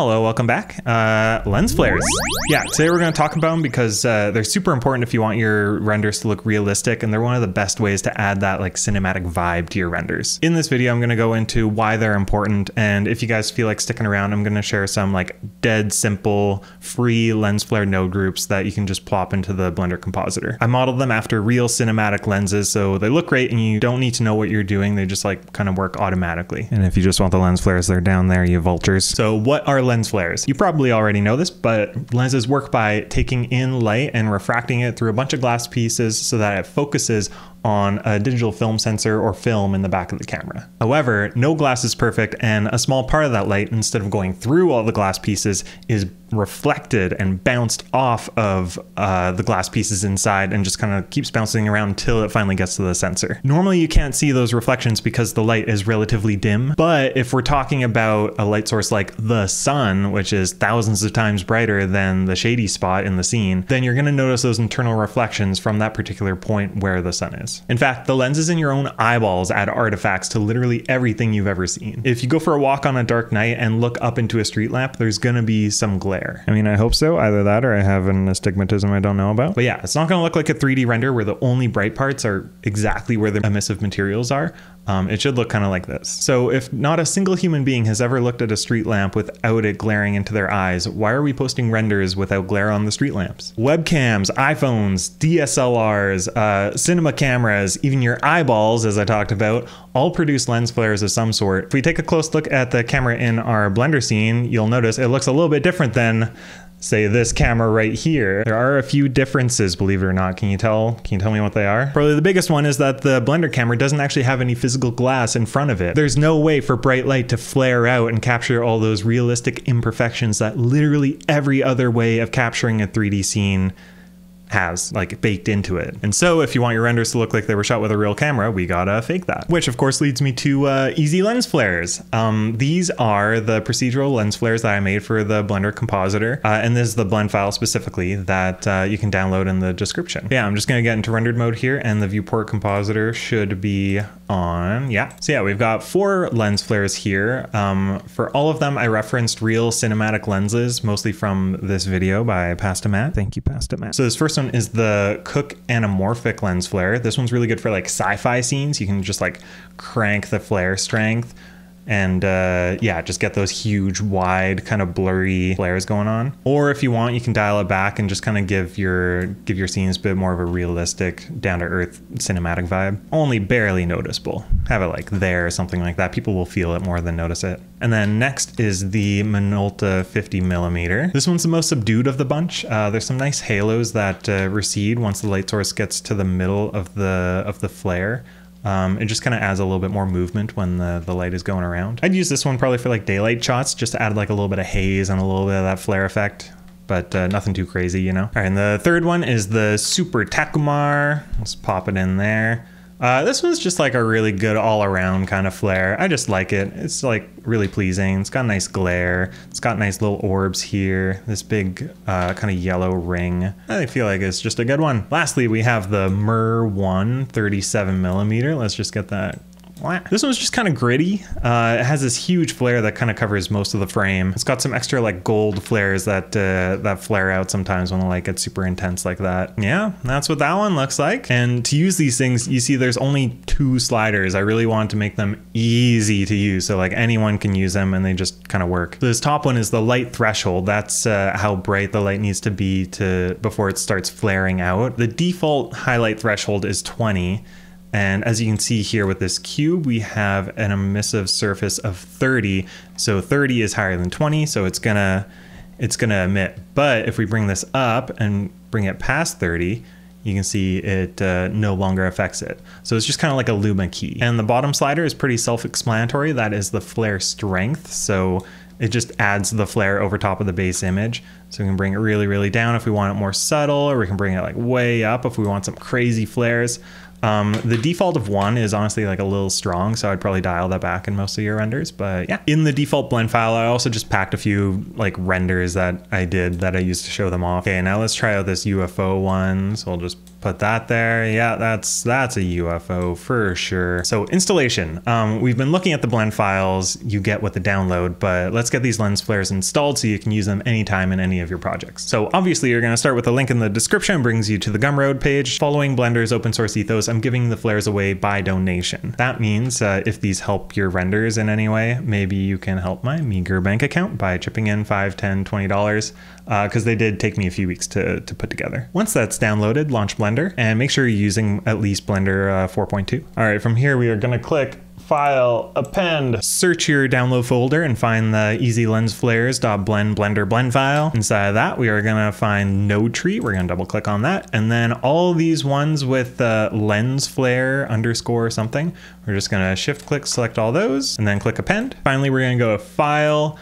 Hello, welcome back. Uh, lens flares. Yeah, today we're going to talk about them because uh, they're super important if you want your renders to look realistic, and they're one of the best ways to add that like cinematic vibe to your renders. In this video, I'm going to go into why they're important, and if you guys feel like sticking around, I'm going to share some like dead simple free lens flare node groups that you can just plop into the Blender compositor. I modeled them after real cinematic lenses, so they look great, and you don't need to know what you're doing. They just like kind of work automatically. And if you just want the lens flares, they're down there, you vultures. So what are lens flares? You probably already know this, but lenses work by taking in light and refracting it through a bunch of glass pieces so that it focuses on a digital film sensor or film in the back of the camera. However, no glass is perfect, and a small part of that light, instead of going through all the glass pieces, is reflected and bounced off of uh, the glass pieces inside and just kind of keeps bouncing around until it finally gets to the sensor. Normally, you can't see those reflections because the light is relatively dim, but if we're talking about a light source like the sun, which is thousands of times brighter than the shady spot in the scene, then you're going to notice those internal reflections from that particular point where the sun is. In fact, the lenses in your own eyeballs add artifacts to literally everything you've ever seen. If you go for a walk on a dark night and look up into a street lamp, there's gonna be some glare. I mean, I hope so. Either that or I have an astigmatism I don't know about. But yeah, it's not gonna look like a 3D render where the only bright parts are exactly where the emissive materials are. Um, it should look kind of like this. So if not a single human being has ever looked at a street lamp without it glaring into their eyes, why are we posting renders without glare on the street lamps? Webcams, iPhones, DSLRs, uh, cinema cameras, even your eyeballs, as I talked about, all produce lens flares of some sort. If we take a close look at the camera in our Blender scene, you'll notice it looks a little bit different than say this camera right here. There are a few differences, believe it or not. Can you tell? Can you tell me what they are? Probably the biggest one is that the Blender camera doesn't actually have any physical glass in front of it. There's no way for bright light to flare out and capture all those realistic imperfections that literally every other way of capturing a 3D scene has like baked into it. And so if you want your renders to look like they were shot with a real camera, we gotta fake that. Which of course leads me to uh, easy lens flares. Um, these are the procedural lens flares that I made for the Blender compositor. Uh, and this is the blend file specifically that uh, you can download in the description. Yeah, I'm just gonna get into rendered mode here and the viewport compositor should be on. Yeah, so yeah, we've got four lens flares here. Um, for all of them, I referenced real cinematic lenses, mostly from this video by Pastamat. Thank you, Pastamat. So this first one is the Cooke anamorphic lens flare. This one's really good for like sci-fi scenes. You can just like crank the flare strength and uh, yeah, just get those huge, wide, kind of blurry flares going on. Or if you want, you can dial it back and just kind of give your give your scenes a bit more of a realistic, down to earth cinematic vibe. Only barely noticeable. Have it like there or something like that. People will feel it more than notice it. And then next is the Minolta 50 millimeter. This one's the most subdued of the bunch. Uh, there's some nice halos that uh, recede once the light source gets to the middle of the of the flare. Um, it just kind of adds a little bit more movement when the, the light is going around. I'd use this one probably for like daylight shots, just to add like a little bit of haze and a little bit of that flare effect, but uh, nothing too crazy, you know? All right, and the third one is the Super Takumar. Let's pop it in there. Uh, this one's just like a really good all around kind of flare. I just like it. It's like really pleasing. It's got nice glare. It's got nice little orbs here. This big uh, kind of yellow ring. I feel like it's just a good one. Lastly, we have the Mir 1 37 millimeter. Let's just get that this one's just kind of gritty. Uh, it has this huge flare that kind of covers most of the frame. It's got some extra like gold flares that uh, that flare out sometimes when the light gets super intense like that. Yeah, that's what that one looks like. And to use these things, you see there's only two sliders. I really wanted to make them easy to use. So like anyone can use them and they just kind of work. This top one is the light threshold. That's uh, how bright the light needs to be to before it starts flaring out. The default highlight threshold is 20 and as you can see here with this cube, we have an emissive surface of 30. So 30 is higher than 20, so it's gonna it's gonna emit. But if we bring this up and bring it past 30, you can see it uh, no longer affects it. So it's just kind of like a Luma key. And the bottom slider is pretty self-explanatory. That is the flare strength. So it just adds the flare over top of the base image. So we can bring it really, really down if we want it more subtle, or we can bring it like way up if we want some crazy flares. Um, the default of one is honestly like a little strong, so I'd probably dial that back in most of your renders. But yeah, in the default blend file, I also just packed a few like renders that I did that I used to show them off. Okay, now let's try out this UFO one. So I'll just put that there. Yeah, that's that's a UFO for sure. So installation. Um, we've been looking at the blend files. You get with the download, but let's get these lens flares installed so you can use them anytime in any of your projects. So obviously you're going to start with a link in the description brings you to the Gumroad page. Following Blender's open source ethos, I'm giving the flares away by donation. That means uh, if these help your renders in any way, maybe you can help my meager bank account by chipping in 5, 10, 20 dollars because uh, they did take me a few weeks to, to put together. Once that's downloaded, launch Blender and make sure you're using at least Blender uh, 4.2. All right, from here we are gonna click File, Append, search your download folder and find the easy lens flares.blend blender blend file. Inside of that, we are gonna find node tree. We're gonna double click on that. And then all these ones with uh, lens flare underscore something, we're just gonna shift click, select all those and then click append. Finally, we're gonna go to file,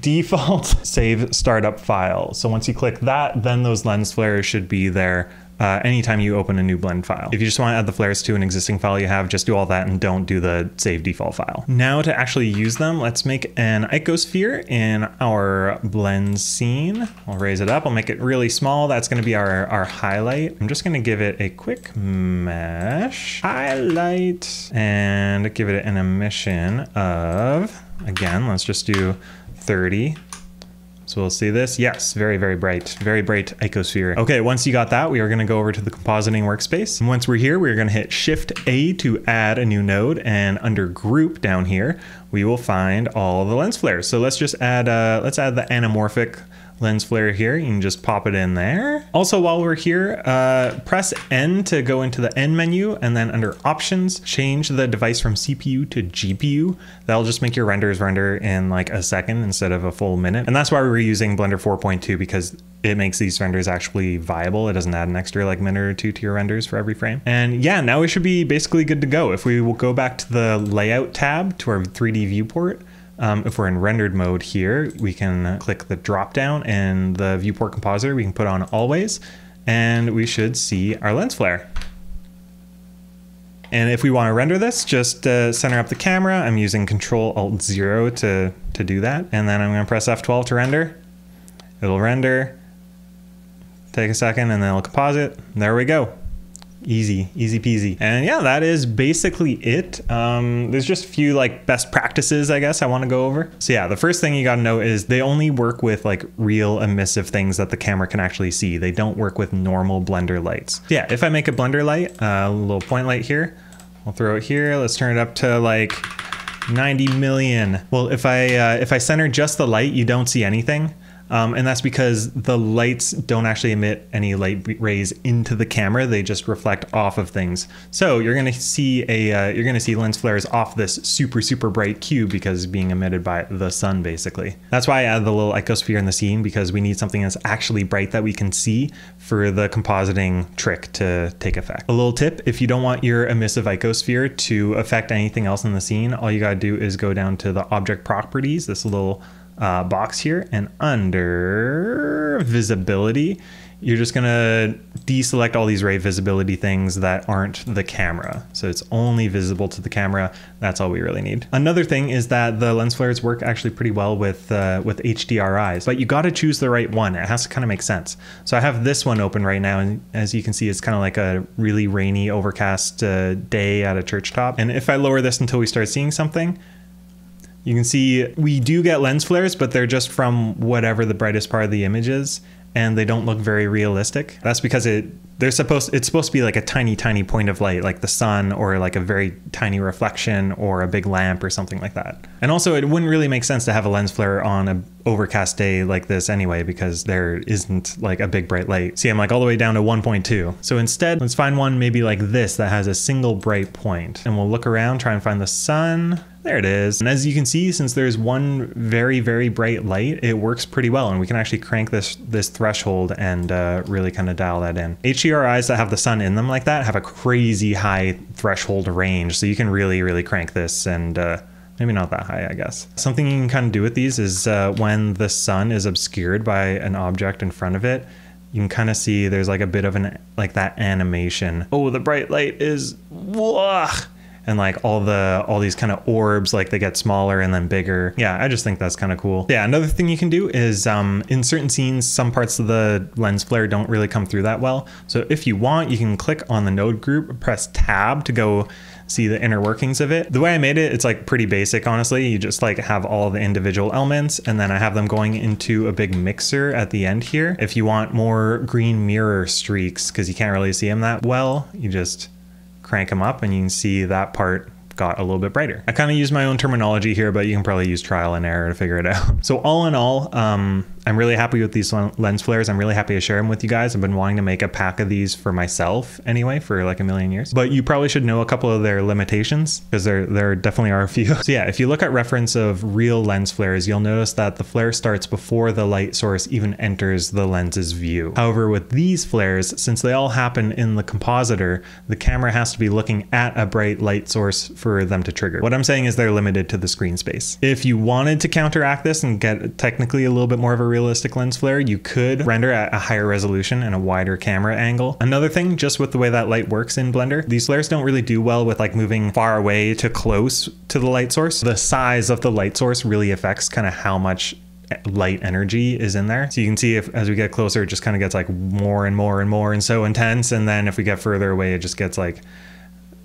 default save startup file. So once you click that, then those lens flares should be there uh, anytime you open a new blend file. If you just want to add the flares to an existing file you have, just do all that and don't do the save default file. Now to actually use them, let's make an icosphere in our blend scene. I'll raise it up, I'll make it really small. That's gonna be our, our highlight. I'm just gonna give it a quick mesh highlight and give it an emission of, again, let's just do 30. So we'll see this. Yes, very, very bright, very bright icosphere. Okay, once you got that, we are gonna go over to the compositing workspace. And once we're here, we're gonna hit Shift A to add a new node and under group down here, we will find all the lens flares. So let's just add, uh, let's add the anamorphic lens flare here. You can just pop it in there. Also, while we're here, uh, press N to go into the N menu and then under options, change the device from CPU to GPU. That'll just make your renders render in like a second instead of a full minute. And that's why we're using Blender 4.2 because it makes these renders actually viable. It doesn't add an extra like minute or two to your renders for every frame. And yeah, now we should be basically good to go. If we will go back to the layout tab to our 3D viewport, um, if we're in rendered mode here, we can click the drop down and the viewport compositor we can put on always, and we should see our lens flare. And if we want to render this, just uh, center up the camera. I'm using Control Alt Zero to, to do that. And then I'm going to press F12 to render. It'll render, take a second, and then it'll composite. There we go easy easy peasy. And yeah that is basically it. Um, there's just a few like best practices i guess i want to go over. So yeah the first thing you got to know is they only work with like real emissive things that the camera can actually see. They don't work with normal blender lights. Yeah if i make a blender light uh, a little point light here i'll throw it here. Let's turn it up to like 90 million. Well if i uh, if i center just the light you don't see anything um, and that's because the lights don't actually emit any light rays into the camera; they just reflect off of things. So you're going to see a uh, you're going to see lens flares off this super super bright cube because it's being emitted by the sun, basically. That's why I added the little icosphere in the scene because we need something that's actually bright that we can see for the compositing trick to take effect. A little tip: if you don't want your emissive icosphere to affect anything else in the scene, all you got to do is go down to the object properties. This little uh, box here and under visibility, you're just gonna deselect all these ray visibility things that aren't the camera. So it's only visible to the camera. That's all we really need. Another thing is that the lens flares work actually pretty well with uh, with HDRIs, but you gotta choose the right one. It has to kind of make sense. So I have this one open right now, and as you can see, it's kind of like a really rainy, overcast uh, day at a church top. And if I lower this until we start seeing something, you can see we do get lens flares, but they're just from whatever the brightest part of the image is, and they don't look very realistic. That's because it they're supposed it's supposed to be like a tiny tiny point of light like the sun or like a very tiny reflection or a big lamp or something like that. And also it wouldn't really make sense to have a lens flare on an overcast day like this anyway because there isn't like a big bright light. See i'm like all the way down to 1.2 so instead let's find one maybe like this that has a single bright point. And we'll look around try and find the sun there it is. And as you can see, since there's one very, very bright light, it works pretty well. And we can actually crank this this threshold and uh, really kind of dial that in. HDRIs that have the sun in them like that have a crazy high threshold range. So you can really, really crank this and uh, maybe not that high, I guess. Something you can kind of do with these is uh, when the sun is obscured by an object in front of it, you can kind of see there's like a bit of an like that animation. Oh, the bright light is whoa, and like all the all these kind of orbs like they get smaller and then bigger. Yeah, I just think that's kind of cool. Yeah, another thing you can do is um, in certain scenes, some parts of the lens flare don't really come through that well. So if you want, you can click on the node group, press tab to go see the inner workings of it. The way I made it, it's like pretty basic, honestly. You just like have all the individual elements and then I have them going into a big mixer at the end here. If you want more green mirror streaks, because you can't really see them that well, you just crank them up and you can see that part got a little bit brighter. I kind of use my own terminology here, but you can probably use trial and error to figure it out. So all in all, um, I'm really happy with these lens flares. I'm really happy to share them with you guys. I've been wanting to make a pack of these for myself anyway for like a million years. But you probably should know a couple of their limitations because there there definitely are a few. So yeah, if you look at reference of real lens flares, you'll notice that the flare starts before the light source even enters the lens's view. However, with these flares, since they all happen in the compositor, the camera has to be looking at a bright light source for them to trigger. What I'm saying is they're limited to the screen space. If you wanted to counteract this and get technically a little bit more of a realistic lens flare, you could render at a higher resolution and a wider camera angle. Another thing, just with the way that light works in Blender, these flares don't really do well with like moving far away to close to the light source. The size of the light source really affects kind of how much light energy is in there. So you can see if as we get closer, it just kind of gets like more and more and more and so intense. And then if we get further away, it just gets like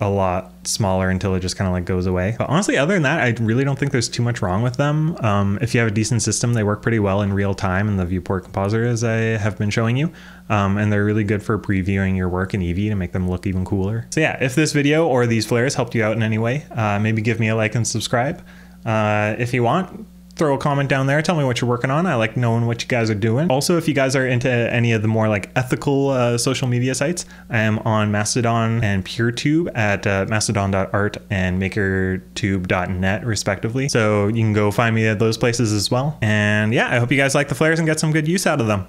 a lot smaller until it just kind of like goes away. But honestly, other than that, I really don't think there's too much wrong with them. Um, if you have a decent system, they work pretty well in real time in the viewport compositor, as I have been showing you. Um, and they're really good for previewing your work in Eevee to make them look even cooler. So yeah, if this video or these flares helped you out in any way, uh, maybe give me a like and subscribe. Uh, if you want, throw a comment down there. Tell me what you're working on. I like knowing what you guys are doing. Also, if you guys are into any of the more like ethical uh, social media sites, I am on Mastodon and PeerTube at uh, mastodon.art and makertube.net respectively. So you can go find me at those places as well. And yeah, I hope you guys like the flares and get some good use out of them.